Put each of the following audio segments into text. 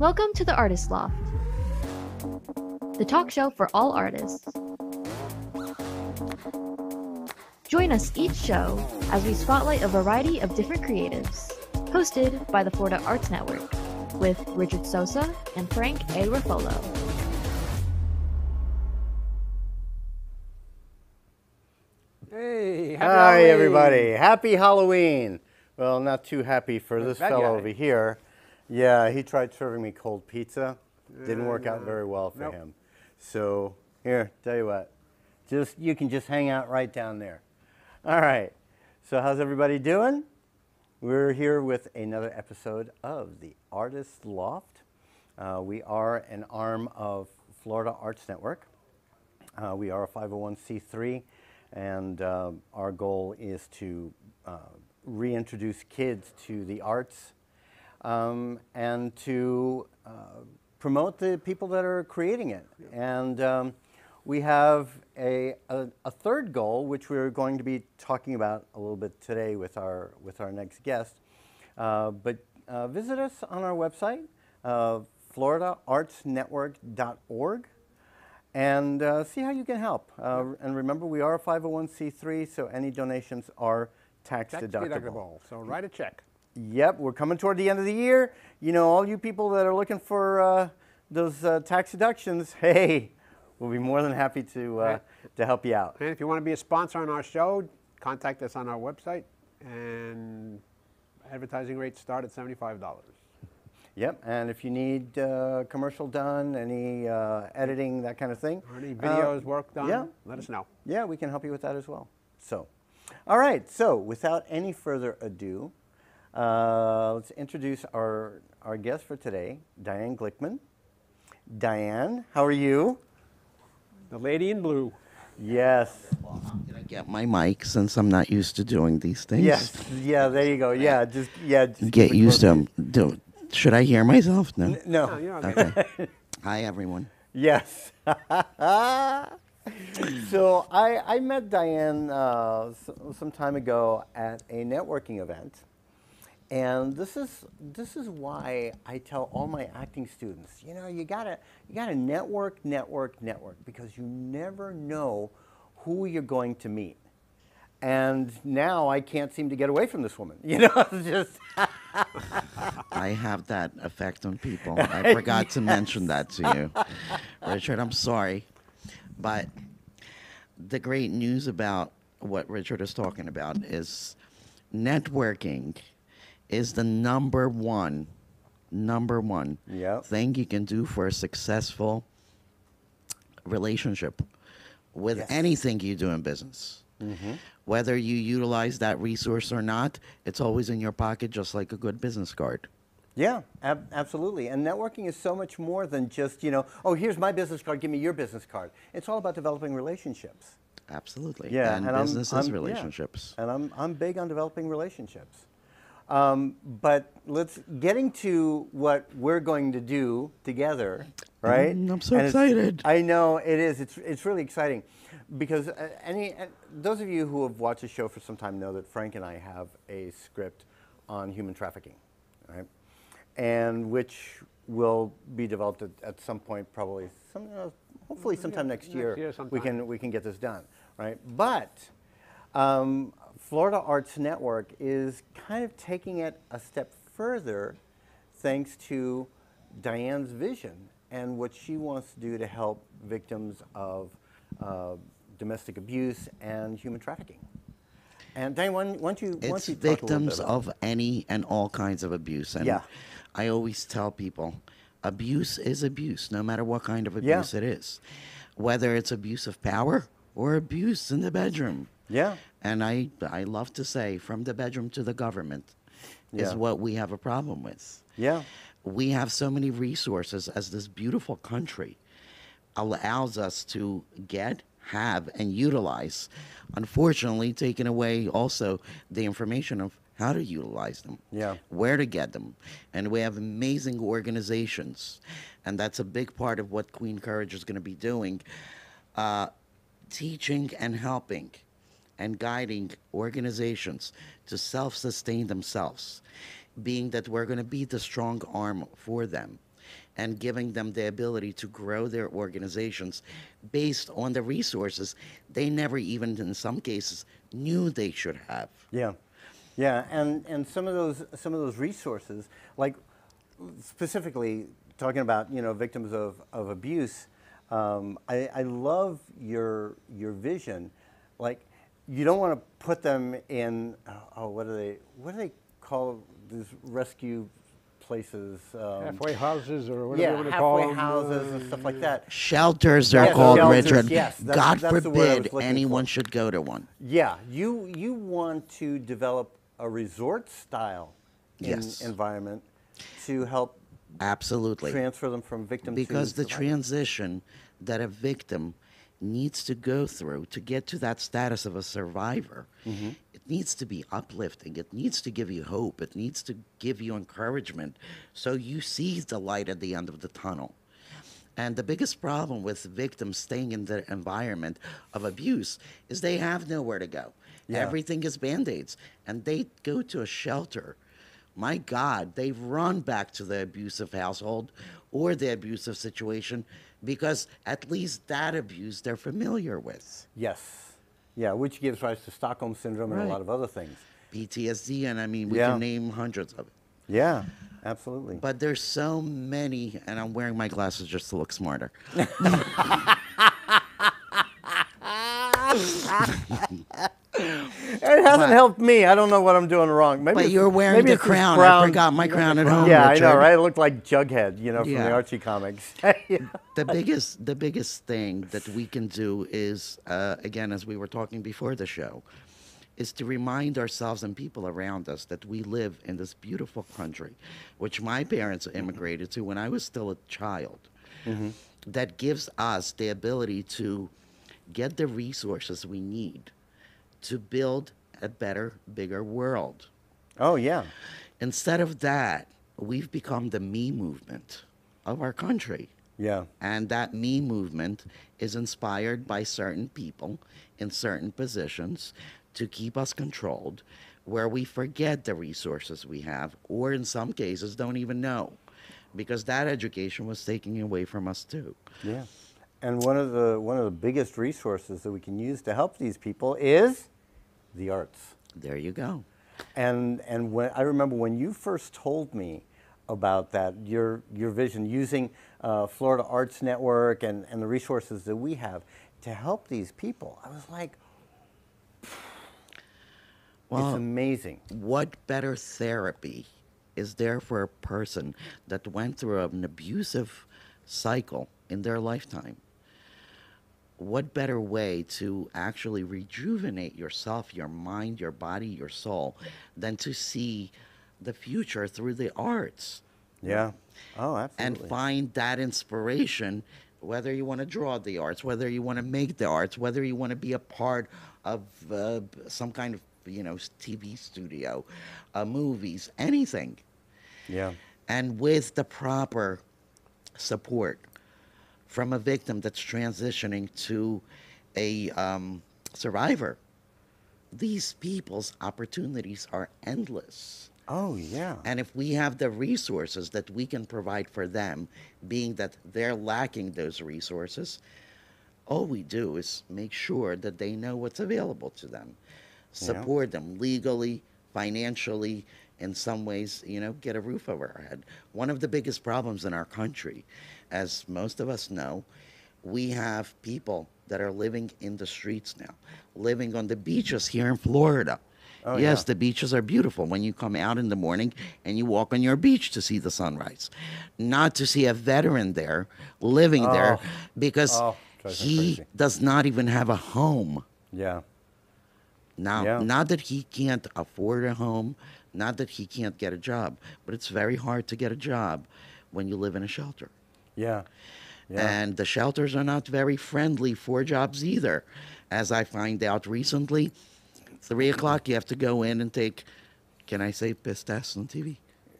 Welcome to the Artist Loft, the talk show for all artists. Join us each show as we spotlight a variety of different creatives, hosted by the Florida Arts Network with Richard Sosa and Frank A. Ruffolo. Hey, happy Hi, Halloween. everybody. Happy Halloween. Well, not too happy for this bad fellow guy. over here. Yeah, he tried serving me cold pizza. Didn't work out very well for Nope. him. So, here, tell you what. Just you can just hang out right down there. All right. So, how's everybody doing? We're here with another episode of the Artist Loft. Uh, we are an arm of Florida Arts Network. Uh, we are a 501c3, and uh, our goal is to uh, reintroduce kids to the arts um, and to uh, promote the people that are creating it. And um, we have a, a, a third goal, which we're going to be talking about a little bit today with our, with our next guest. Uh, but uh, visit us on our website, uh, floridaartsnetwork.org and uh, see how you can help. Uh, and remember, we are a 501c3, so any donations are tax, Tax deductible. deductible. So write a check. Yep, we're coming toward the end of the year. You know, all you people that are looking for uh, those uh, tax deductions, hey, we'll be more than happy to, uh, to help you out. And if you want to be a sponsor on our show, contact us on our website. And advertising rates start at $75. Yep, and if you need uh, commercial done, any uh, editing, that kind of thing. Or any uh, videos, work done, yeah. let us know. Yeah, we can help you with that as well. So, all right. So, without any further ado, uh, let's introduce our our guest for today, Diane Glikman. Diane, how are you? The lady in blue. Yes. Can I get my mic since I'm not used to doing these things? Yes. Yeah. There you go. Yeah. Just yeah. Just Get it used to close. them. Should I hear myself? No. N- No. You're okay. Okay. Hi, everyone. Yes. so I, I met Diane uh, s- some time ago at a networking event, and this is this is why I tell all my acting students, you know, you gotta you gotta network, network, network, because you never know who you're going to meet. And now I can't seem to get away from this woman. You know, just I have that effect on people. I forgot to mention that to you. Richard, I'm sorry. But the great news about what Richard is talking about is networking is the number one, number one Yep. thing you can do for a successful relationship with Yes. anything you do in business. Mm-hmm. Whether you utilize that resource or not, it's always in your pocket, just like a good business card. Yeah, ab- absolutely. And networking is so much more than just, you know, oh, here's my business card, give me your business card. It's all about developing relationships. Absolutely. Yeah, and, I'm- business I'm- is yeah. relationships. And I'm, I'm big on developing relationships. Um, but let's getting to what we're going to do together, right? Mm, I'm so And excited. I know it is. It's, it's really exciting because uh, any uh, those of you who have watched the show for some time know that Frank and I have a script on human trafficking, right? And which will be developed at, at some point, probably some, uh, hopefully sometime next next year. year we can we can get this done, right? But um, Florida Arts Network is kind of taking it a step further thanks to Diane's vision and what she wants to do to help victims of uh, domestic abuse and human trafficking. And Diane, why don't why don't you, why It's you talk a bit victims of any and all kinds of abuse. And Yeah. I always tell people abuse is abuse, no matter what kind of Yeah. abuse it is. Whether it's abuse of power or abuse in the bedroom. Yeah. And I, I love to say, from the bedroom to the government Yeah. is what we have a problem with. Yeah. we have so many resources as this beautiful country allows us to get, have, and utilize. Unfortunately, taking away also the information of how to utilize them, Yeah. where to get them. And we have amazing organizations. And that's a big part of what Queen Courage is going to be doing uh, teaching and helping and guiding organizations to self sustain themselves, being that we're going to be the strong arm for them. and giving them the ability to grow their organizations based on the resources they never even in some cases knew they should have. Yeah, yeah, and and some of those some of those resources, like specifically talking about you know victims of of abuse, um, I, I love your your vision, like you don't want to put them in oh what do they what do they call these rescue places? Um, Halfway houses or whatever you yeah, want to call halfway them. houses and stuff like that. Shelters are Yes, called, shelters, Richard. yes, that's- God that's the word I was forbid anyone for. should go to one. Yeah, you you want to develop a resort style in- Yes. environment to help Absolutely. transfer them from victim because to the survivor. transition that a victim needs to go through to get to that status of a survivor. Mm-hmm. it needs to be uplifting. It needs to give you hope. It needs to give you encouragement. So you see the light at the end of the tunnel. And the biggest problem with victims staying in the environment of abuse is they have nowhere to go. Yeah. everything is band-aids. And they go to a shelter. My God, they've run back to the abusive household or the abusive situation because at least that abuse they're familiar with. yes, yeah, which gives rise to Stockholm syndrome and a lot of other things. PTSD, and I mean, we Yeah. can name hundreds of it. Yeah, absolutely. But there's so many, and I'm wearing my glasses just to look smarter. it hasn't helped me. I don't know what I'm doing wrong. Maybe But it's- you're wearing maybe the it's this crown. I forgot my crown at home, Yeah, I know, Richard. right? It looked like Jughead, you know, from the Yeah. Archie comics. the biggest the biggest thing that we can do is uh, again as we were talking before the show is to remind ourselves and people around us that we live in this beautiful country which my parents immigrated to when i was still a child that gives us the ability to get the resources we need to build a better bigger world oh yeah, instead of that we've become the me movement of our country yeah, and that me movement is inspired by certain people in certain positions to keep us controlled, where we forget the resources we have, or in some cases don't even know, because that education was taken away from us too. yeah. And one of the one of the biggest resources that we can use to help these people is the arts. There you go. And and when I remember when you first told me about that, your your vision using uh, Florida Arts Network and, and the resources that we have to help these people, I was like, Well, it's amazing. what better therapy is there for a person that went through an abusive cycle in their lifetime? What better way to actually rejuvenate yourself, your mind, your body, your soul, than to see the future through the arts Yeah. Oh, absolutely. and find that inspiration? Whether you want to draw the arts, whether you want to make the arts, whether you want to be a part of uh, some kind of you know TV studio, uh, movies, anything yeah. and with the proper support from a victim that's transitioning to a um, survivor, these people's opportunities are endless. Oh, yeah. And if we have the resources that we can provide for them, being that they're lacking those resources, all we do is make sure that they know what's available to them, support them legally, financially, in some ways, you know, get a roof over our head. One of the biggest problems in our country, as most of us know, we have people that are living in the streets now, living on the beaches here in Florida. Oh, yes, yeah. the beaches are beautiful when you come out in the morning and you walk on your beach to see the sunrise. Not to see a veteran there living there Oh. because Oh, he does not even have a home. Yeah. Now, Yeah. not that he can't afford a home, not that he can't get a job, but it's very hard to get a job when you live in a shelter. Yeah. Yeah. And the shelters are not very friendly for jobs either. As I find out recently, three o'clock you have to go in and take, can I say piss test on TV?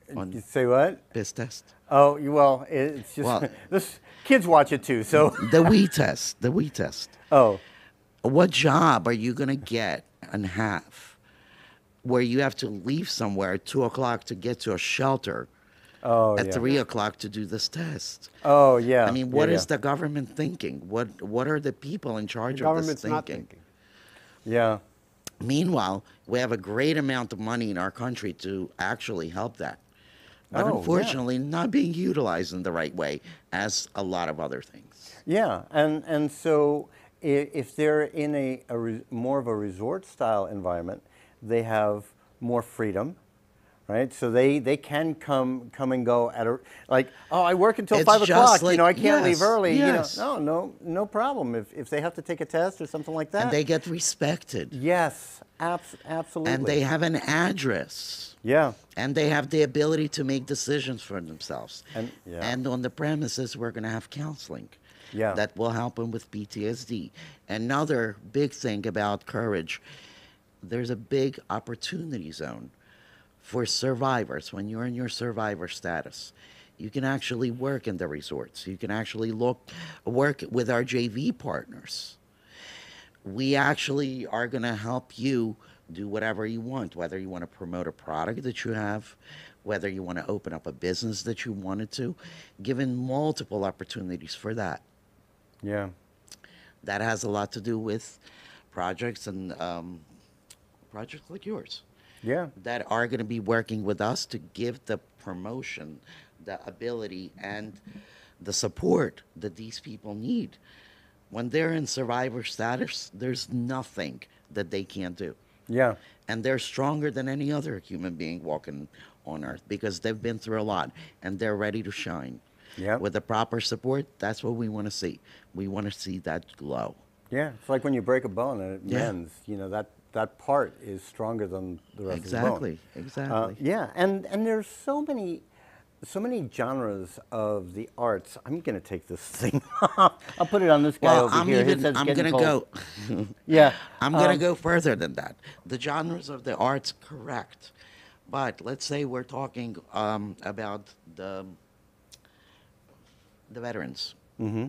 You say what? piss test. Oh, well, it's just Well- this kids watch it too. So, The wee test. The wee test. oh, What job are you going to get and have where you have to leave somewhere at two o'clock to get to a shelter Oh, at yeah. three o'clock to do this test. Oh, yeah. I mean, yeah, what is yeah. the government thinking? What What are the people in The charge of government's this not thinking? thinking. Yeah. Meanwhile, we have a great amount of money in our country to actually help that. But Oh, yeah. unfortunately, not being utilized in the right way as a lot of other things. Yeah, and and so if they're in a, a re, more of a resort style environment, they have more freedom, right? So they, they can come come and go at a like oh I work until It's five just o'clock, like- you know I can't leave early, yes. you know no no no problem if if they have to take a test or something like that. And they get respected. yes, abs- absolutely. And they have an address. yeah And they have the ability to make decisions for themselves. And- yeah. And on the premises, we're going to have counseling. Yeah. That will help them with PTSD. Another big thing about courage there's a big opportunity zone for survivors when you're in your survivor status. You can actually work in the resorts. You can actually look work with our JV partners we actually are going to help you do whatever you want, whether you want to promote a product that you have, whether you want to open up a business that you wanted to, given multiple opportunities for that. yeah That has a lot to do with projects and um, projects like yours yeah that are going to be working with us to give the promotion, the ability, and the support that these people need. When they're in survivor status, there's nothing that they can't do. yeah And they're stronger than any other human being walking on earth because they've been through a lot and they're ready to shine. Yep. With the proper support, that's what we want to see. We want to see that glow. yeah. It's like when you break a bone and it Yeah. mends. You know that that part is stronger than the rest of the bone. Exactly. Uh, Exactly. yeah, and and there's so many, so many genres of the arts. I'm going to take this thing off. I'll put it on this guy Well, over I'm here. Even. I'm gonna go. Yeah, I'm gonna um, go further than that. The genres of the arts, correct, but let's say we're talking um, about the the veterans. Mm-hmm.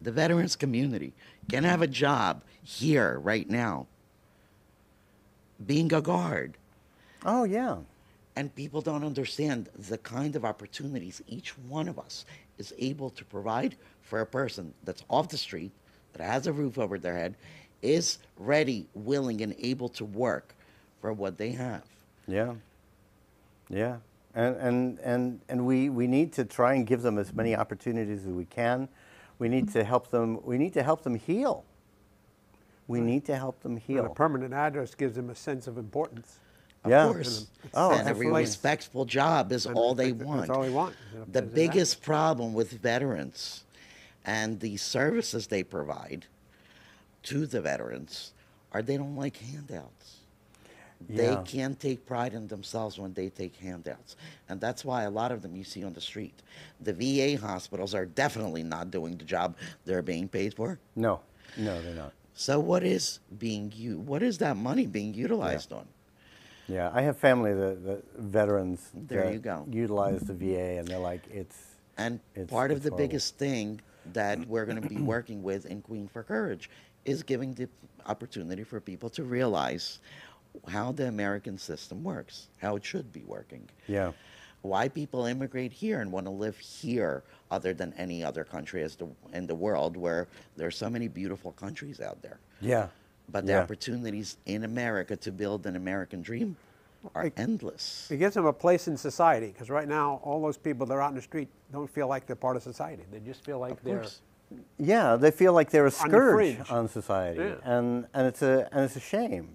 The veterans community can have a job here right now, being a guard, Oh yeah, and people don't understand the kind of opportunities each one of us is able to provide for a person that's off the street, that has a roof over their head, is ready, willing, and able to work for what they have. yeah, yeah. And and and and we we need to try and give them as many opportunities as we can. We need to help them. We need to help them heal. We need to help them And a permanent address gives them a sense of importance. Of Yeah. course. Oh, and every absolutely. respectful job is And all they want. That's all they want. The is an biggest problem with veterans and the services they provide to the veterans are they don't like handouts. Yeah. They can't take pride in themselves when they take handouts. And that's why a lot of them you see on the street. The VA hospitals are definitely not doing the job they're being paid for. No, no, they're not. So what is being u- what is that money being utilized on? Yeah, I have family that, that veterans There that you go. utilize the VA, and they're like, it's And It's- part of the horrible. biggest thing that we're going to be working with in Queen for Courage is giving the opportunity for people to realize how the American system works, how it should be working. yeah, Why people immigrate here and want to live here other than any other country as the, in the world where there are so many beautiful countries out there. yeah, But the yeah. opportunities in America to build an American dream are endless. It gives them a place in society because right now, all those people that are out in the street don't feel like they're part of society. They just feel like Of they're. course. yeah. They feel like they're a scourge fringe. on society, Yeah. and and it's a and it's a shame.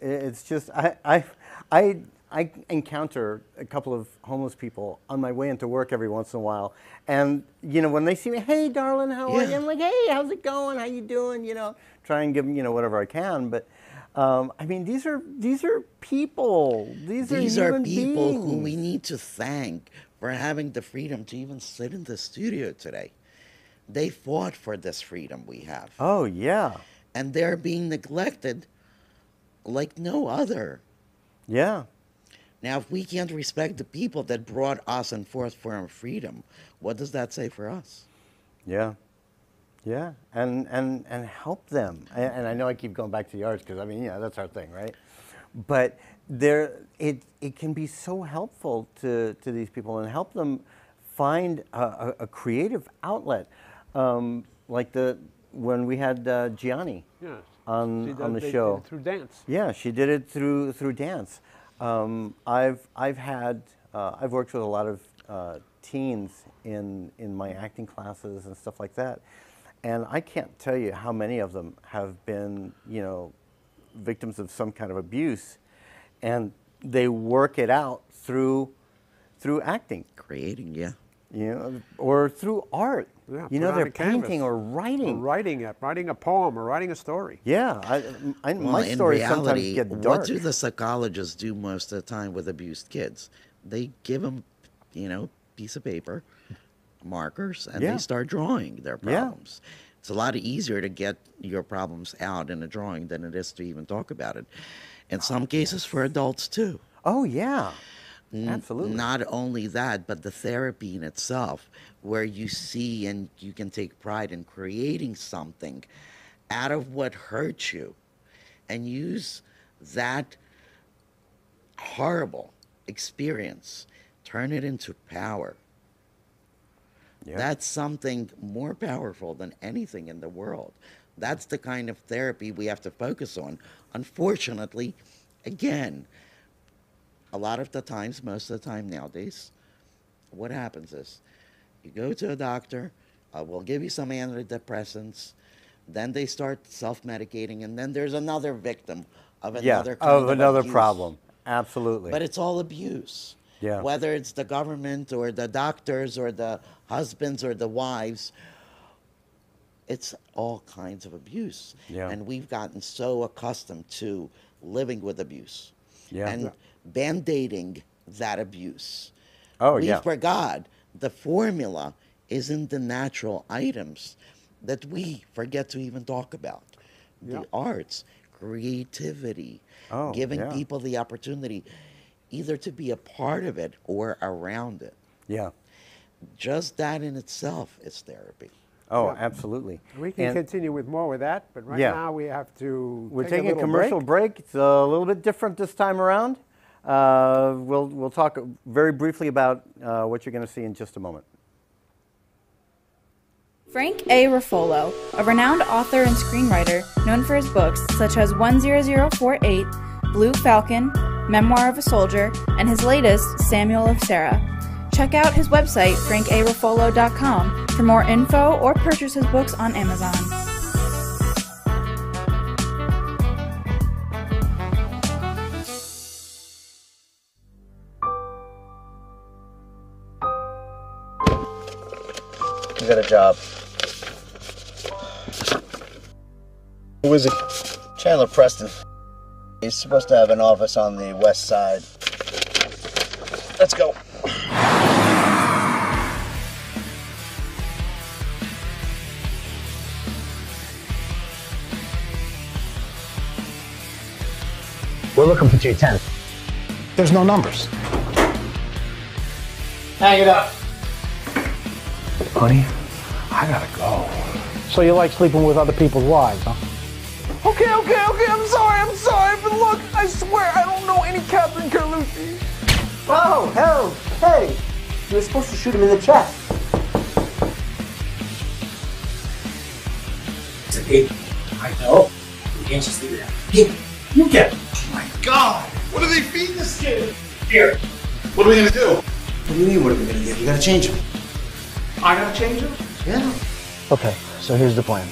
It's just I I I I encounter a couple of homeless people on my way into work every once in a while, and you know when they see me, hey darling, how are you? I'm like, hey, how's it going? How you doing? You know, try and give them you know whatever I can, but. Um, I mean, these are these are people. These, These are are people beings. who we need to thank for having the freedom to even sit in the studio today. They fought for this freedom we have. Oh yeah, And they're being neglected like no other. yeah, Now, if we can't respect the people that brought us and forth for our freedom, what does that say for us? yeah, yeah, and and and help them. And, and I know I keep going back to the arts because I mean, yeah, that's our thing, right? but there it it can be so helpful to to these people and help them find a, a, a creative outlet, um, like the when we had uh, Gianni Yes. on See, on the they did show. it Through dance. Yeah, she did it through through dance. Um, I've I've had uh, I've worked with a lot of uh, teens in in my acting classes and stuff like that, and I can't tell you how many of them have been you know victims of some kind of abuse, and they work it out through through acting, Creating, yeah. You know, or through art. Yeah, you know, they're a canvas. painting or writing. Or writing it, writing a poem, or writing a story. Yeah, I, I, Well, my in stories reality, sometimes get dark. what do the psychologists do most of the time with abused kids? They give them, you know, piece of paper, markers, and Yeah. they start drawing their problems. Yeah. problems. It's a lot easier to get your problems out in a drawing than it is to even talk about it. In some oh, cases, for adults too. Oh yeah, Mm, absolutely. Not only that, but the therapy in itself, where you see and you can take pride in creating something out of what hurt you and use that horrible experience, turn it into power. Yeah. That's something more powerful than anything in the world. That's the kind of therapy we have to focus on. Unfortunately, again, a lot of the times, most of the time nowadays, what happens is you go to a doctor, uh, we'll give you some antidepressants, then they start self medicating, and then there's another victim of yeah, another kind of of another abuse. problem. Absolutely. But it's all abuse. Yeah. Whether it's the government or the doctors or the husbands or the wives, it's all kinds of abuse. Yeah. And we've gotten so accustomed to living with abuse Yeah. and Yeah. Band aiding that abuse. Oh, we yeah. forgot the formula is in the natural items that we forget to even talk about. Yeah. The arts, creativity, Oh, giving yeah. people the opportunity either to be a part of it or around it. yeah. Just that in itself is therapy. Oh, Yeah. absolutely. We can And continue with more with that, but right Yeah. now we have to. We're take taking a, little commercial break. It's a little bit different this time around. Uh, we'll we'll talk very briefly about uh, what you're going to see in just a moment. Frank A. Ruffolo, a renowned author and screenwriter known for his books such as 10048, Blue Falcon, Memoir of a Soldier, and his latest, Samuel of Sarah. Check out his website, frankaruffolo.com, for more info or purchase his books on Amazon. You got a job. Who is it? Chandler Preston. He's supposed to have an office on the west side. Let's go. We're looking for 210. There's no numbers. Hang it up. Honey, I gotta go. So you like sleeping with other people's wives, huh? Okay, okay, okay, I'm sorry, I'm sorry, but look, I swear I don't know any Captain Carlucci. Oh, hell, hey! You were supposed to shoot him in the chest. It's a pig. I know. You can't just leave it out. Here, you get it. Oh my god! What are they feeding this kid? Here. What are we gonna do? What do you mean, what are we gonna do? You gotta change him. I gotta change it? Yeah. Okay, so here's the plan.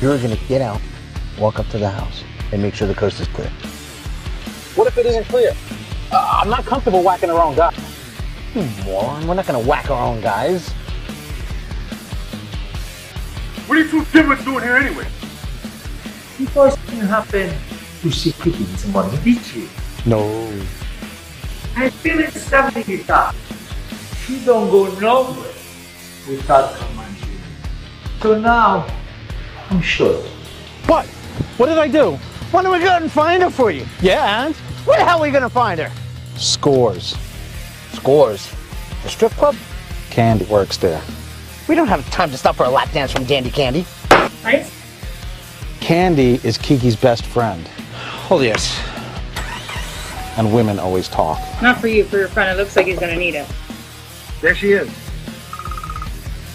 You're gonna get out, walk up to the house, and make sure the coast is clear. What if it isn't clear? Uh, I'm not comfortable whacking the wrong guy. You moron, we're not gonna whack our own guys. What are you two dimwits doing here anyway? Because you happen to secretly somebody beat you. No. I feel it's something you thought. She don't go nowhere without commanding. So now, I'm sure. What? What did I do? Why don't we go out and find her for you? Yeah, and? Where the hell are we gonna find her? Scores. Scores. The strip club? Candy works there. We don't have time to stop for a lap dance from Dandy Candy. Right? Candy is Kiki's best friend. Oh, yes. and women always talk. Not for you, for your friend. It looks like he's gonna need it. There she is.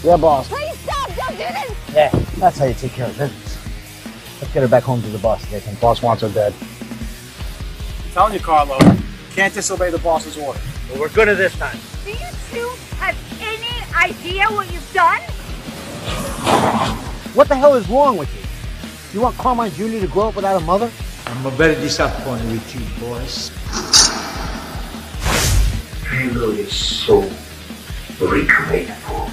Yeah, boss. Please stop! Don't do this! Yeah, that's how you take care of business. Let's get her back home to the boss, Nathan. Boss wants her dead. I'm telling you, Carlo, you can't disobey the boss's order. But we're good at this time. Do you two have any idea what you've done? What the hell is wrong with you? You want Carmine Jr. to grow up without a mother? I'm a very disappointed with you, boys. Halo is so very grateful.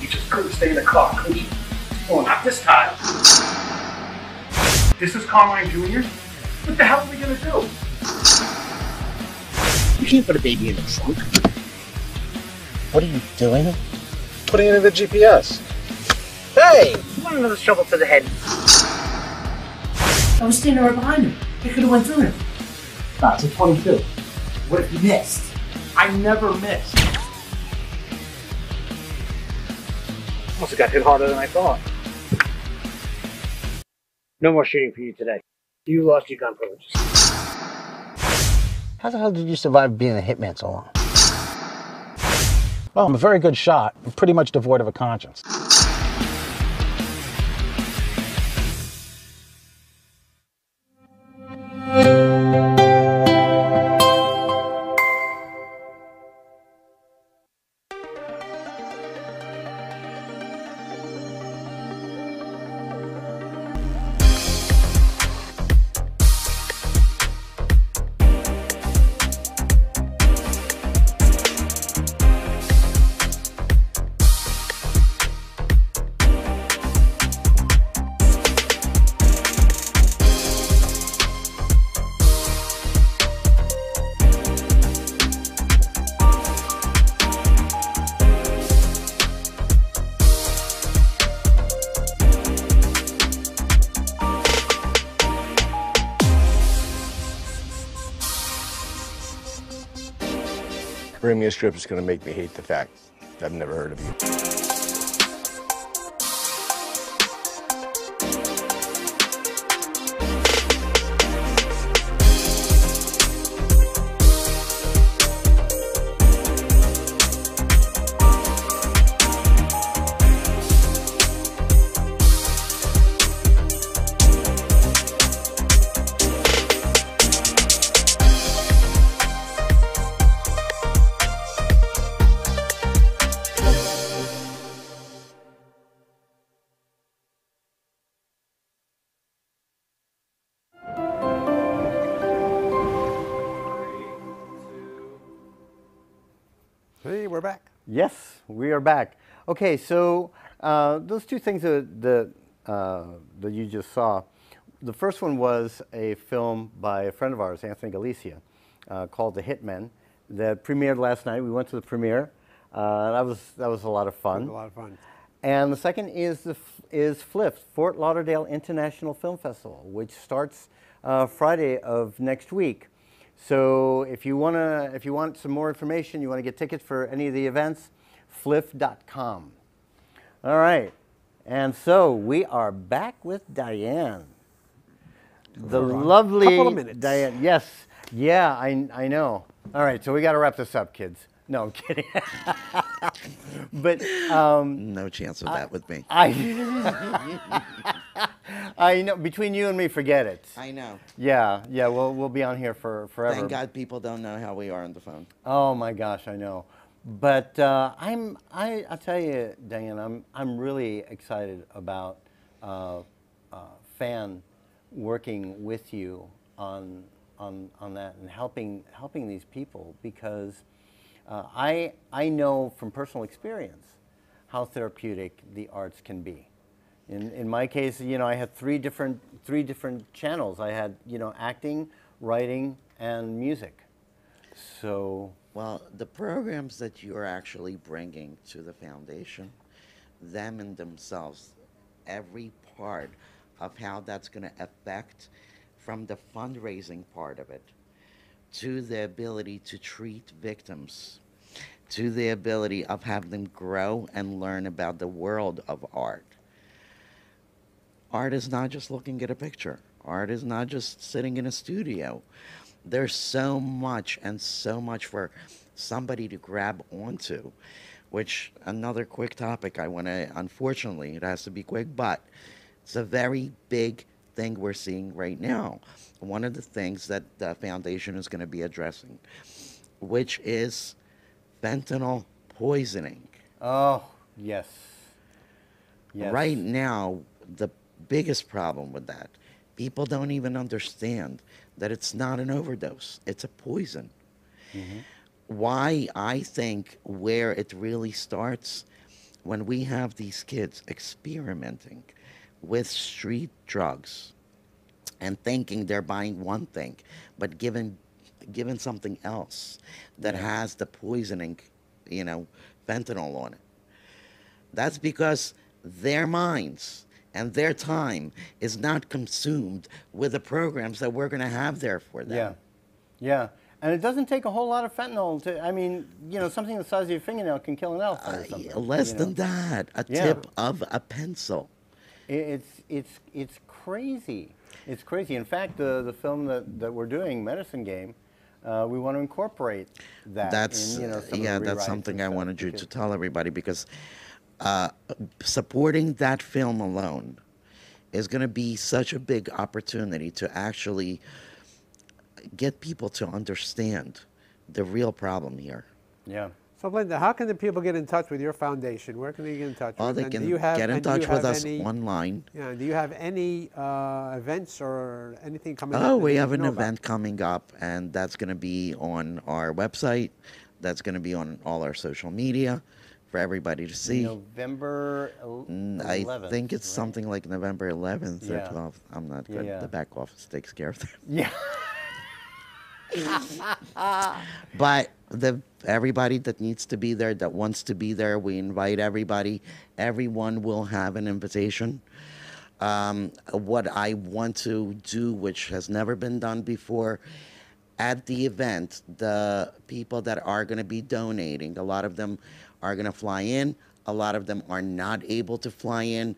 You just couldn't stay in the car, could you? Oh, not this time. This is Carmine Jr.? What the hell are we gonna do? You can't put a baby in the trunk. What are you doing? Putting it in the GPS. Hey! You want another shovel to the head? I was standing right behind him. I could have went through him. Nah, it's a 22. What if you missed? I never missed. Must have got hit harder than I thought. No more shooting for you today. You lost your gun privileges. How the hell did you survive being a hitman so long? Well, I'm a very good shot, pretty much devoid of a conscience. Strip is going to make me hate the fact I've never heard of you. Yes, we are back. Okay, so uh, those two things that, that, uh, that you just saw, the first one was a film by a friend of ours, Anthony Galicia, uh, called The Hitmen, that premiered last night. We went to the premiere. Uh, that was that was a lot of fun. A lot of fun. And the second is the is FLIFF, Fort Lauderdale International Film Festival, which starts uh, Friday of next week. So if you wanna, if you want some more information, you want to get tickets for any of the events, fliff.com. All right, and so we are back with Diane, the lovely couple of minutes. Diane. Yes, yeah, I I know. All right, so we got to wrap this up, kids. No, I'm kidding. but um, no chance of that with me. I I know between you and me, forget it. I know. Yeah, yeah, we'll we'll be on here for forever. Thank God people don't know how we are on the phone. Oh my gosh, I know. But uh, I'm I I tell you, Diane, I'm I'm really excited about uh, uh, fan working with you on on on that and helping helping these people because uh, I I know from personal experience how therapeutic the arts can be. In, in my case, you know, I had three different three different channels. I had you know acting, writing, and music. So Well, the programs that you're actually bringing to the foundation, them and themselves, every part of how that's going to affect from the fundraising part of it to the ability to treat victims to the ability of having them grow and learn about the world of art. Art is not just looking at a picture. Art is not just sitting in a studio. There's so much and so much for somebody to grab onto, which another quick topic I want to, unfortunately, it has to be quick, but it's a very big thing we're seeing right now. One of the things that the foundation is going to be addressing, which is fentanyl poisoning. Oh, yes. Yes. Right now, the biggest problem with that, people don't even understand that it's not an overdose, it's a poison. Mm-hmm. Why I think where it really starts when we have these kids experimenting with street drugs and thinking they're buying one thing, but given given something else that has the poisoning, you know, fentanyl on it. That's because their minds and their time is not consumed with the programs that we're going to have there for them. Yeah. Yeah. And it doesn't take a whole lot of fentanyl to, I mean, you know, something the size of your fingernail can kill an elephant or something. Uh, Less you than know? that, a Yeah. tip of a pencil. It's it's it's crazy. It's crazy. In fact, the the film that, that we're doing, Medicine Game, uh, we want to incorporate that. that's in, you know, some of the yeah that's something i wanted you to tell everybody because uh, supporting that film alone is going to be such a big opportunity to actually get people to understand the real problem here Yeah. So, Linda, how can the people get in touch with your foundation? Where can they get in touch? Oh, with? they And can do you have, get in and do you touch with us any- online. Yeah. Do you have any uh, events or anything coming up? Oh, we have an know about? event coming up, and that's going to be on our website. That's going to be on all our social media for everybody to see. November el- Mm, 11th. I think it's something like November 11th or 12th. I'm not good. yeah. The back office takes care of that. Yeah. But the everybody that needs to be there, that wants to be there, we invite everybody. Everyone will have an invitation. Um, what I want to do, which has never been done before, at the event, the people that are going to be donating, a lot of them are going to fly in. A lot of them are not able to fly in,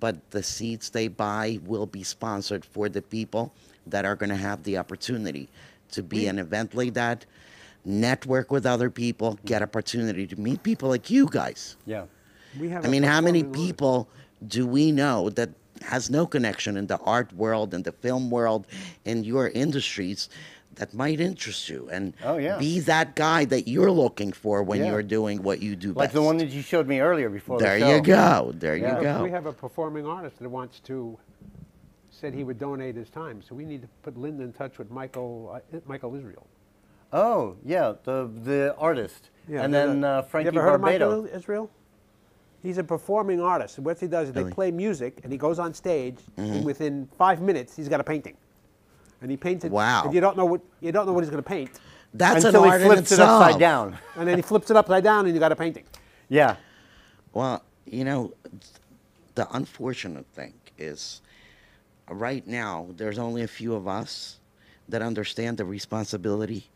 but the seats they buy will be sponsored for the people that are going to have the opportunity to be an event like that, network with other people, get opportunity to meet people like you guys. Yeah. We have I mean, how many people do we know that has no connection in the art world and the film world in your industries that might interest you and Oh, yeah. be that guy that you're looking for when Yeah. you're doing what you do Like best. the one that you showed me earlier before there the show. you go. There Yeah. you go. We have a performing artist that wants to, said he would donate his time. So we need to put Linda in touch with Michael, uh, Michael Israel. Oh, yeah, the the artist. Yeah, and then the- uh, Frankie You ever heard of Michael Israel? He's a performing artist. What he does is they play music, and he goes on stage, Mm-hmm. and within five minutes, he's got a painting. And he painted. Wow. And you don't know what you don't know what he's going to paint, That's Until an he flips in it upside down. and then he flips it upside down, and you got a painting. Yeah. Well, you know, the unfortunate thing is right now there's only a few of us that understand the responsibility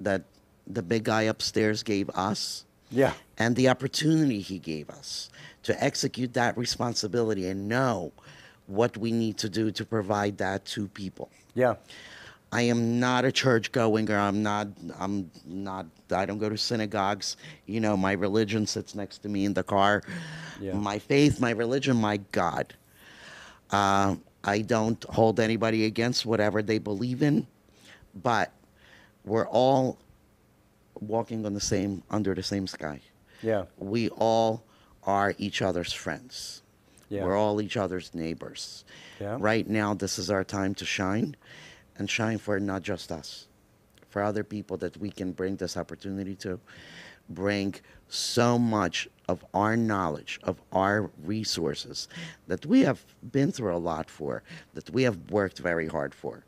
that the big guy upstairs gave us Yeah. and the opportunity he gave us to execute that responsibility and know what we need to do to provide that to people. Yeah. I am not a church goer. I'm not. I'm not. I don't go to synagogues. You know, my religion sits next to me in the car. Yeah. My faith, my religion, my God. Uh, I don't hold anybody against whatever they believe in, but we're all walking on the same under the same sky. Yeah. We all are each other's friends. Yeah. We're all each other's neighbors. Yeah. Right now, this is our time to shine and shine for not just us, for other people that we can bring this opportunity to, bring so much of our knowledge, of our resources that we have been through a lot for, that we have worked very hard for,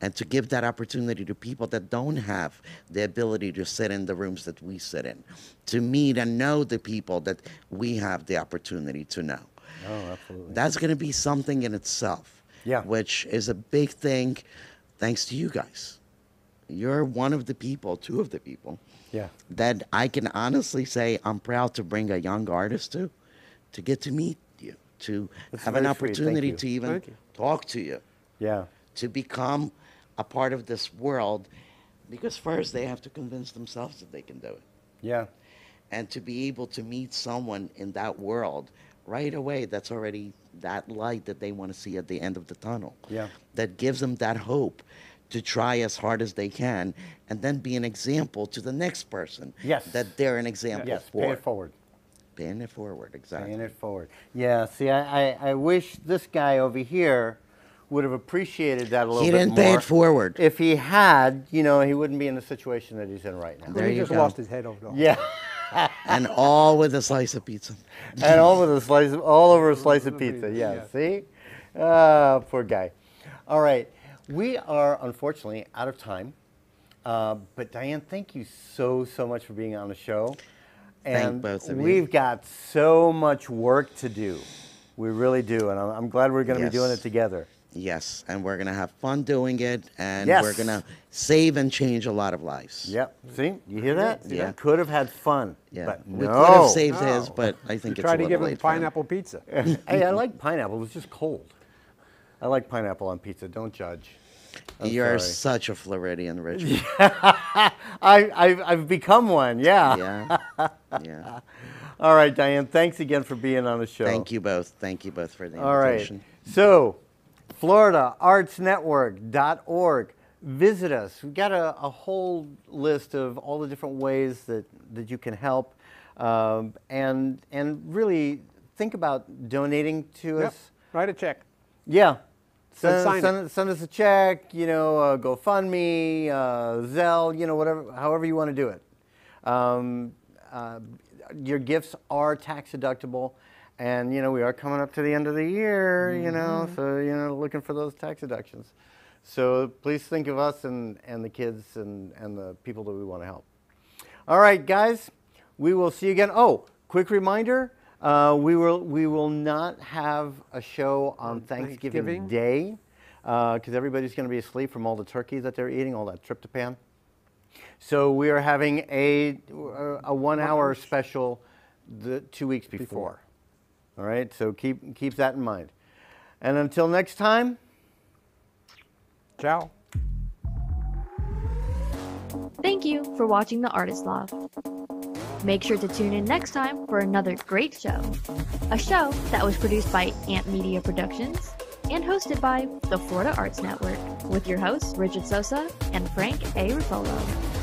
and to give that opportunity to people that don't have the ability to sit in the rooms that we sit in, to meet and know the people that we have the opportunity to know. Oh, absolutely. That's going to be something in itself. Yeah. Which is a big thing thanks to you guys. You're one of the people, two of the people Yeah. that I can honestly say I'm proud to bring a young artist to, to get to meet you, to That's have an very sweet. Thank opportunity to even talk to you, Yeah. to become a part of this world because first they have to convince themselves that they can do it. Yeah. And to be able to meet someone in that world right away, that's already that light that they want to see at the end of the tunnel. Yeah. That gives them that hope to try as hard as they can and then be an example to the next person. Yes. That they're an example Yes, for. pay it forward. Paying it forward, exactly. Paying it forward. Yeah, see, I, I, I wish this guy over here would have appreciated that a little bit. more. He didn't pay it forward. If he had, you know, he wouldn't be in the situation that he's in right now. There he you just go. lost his head over the Yeah. And all with a slice of pizza. and all with a slice of, all over a slice of pizza. Yeah, yeah. see? Ah, poor guy. All right. We are unfortunately out of time. Uh, but Diane, thank you so, so much for being on the show. Thank And both of you. we've got so much work to do. We really do. And I'm, I'm glad we're going to be doing it together. Yes, and we're gonna have fun doing it, and Yes. we're gonna save and change a lot of lives. Yep. See? You hear that? Yeah. Could have had fun. Yeah, But we no. could have saved his, but I think You it's a tried to give him late for him. pineapple pizza. hey, I like pineapple. It was just cold. I like pineapple on pizza. Don't judge. I'm You're sorry. such a Floridian, Richard. I, I've, I've become one, yeah. yeah, yeah. All right, Diane, thanks again for being on the show. Thank you both. Thank you both for the invitation. All right. invitation. So, FloridaArtsNetwork.org. Visit us. We've got a, a whole list of all the different ways that, that you can help. Um, and, and really think about donating to Yep. us. Write a check. Yeah. Send, send, send us a check, you know, uh, GoFundMe, uh, Zelle, you know, whatever, however you want to do it. Um, uh, your gifts are tax deductible, and you know we are coming up to the end of the year, you know, Mhm. so you know looking for those tax deductions. So please think of us and, and the kids and, and the people that we want to help. All right, guys, we will see you again. Oh, quick reminder: uh, we will we will not have a show on Thanksgiving, Thanksgiving? Day because everybody's going to be asleep from all the turkey that they're eating, all that tryptophan. So we are having a a one hour special the two weeks before. All right, so keep keep that in mind. And until next time, ciao. Thank you for watching The Artist Loft. Make sure to tune in next time for another great show. A show that was produced by Ant Media Productions and hosted by the Florida Arts Network with your hosts Richard Sosa and Frank A. Ruffolo.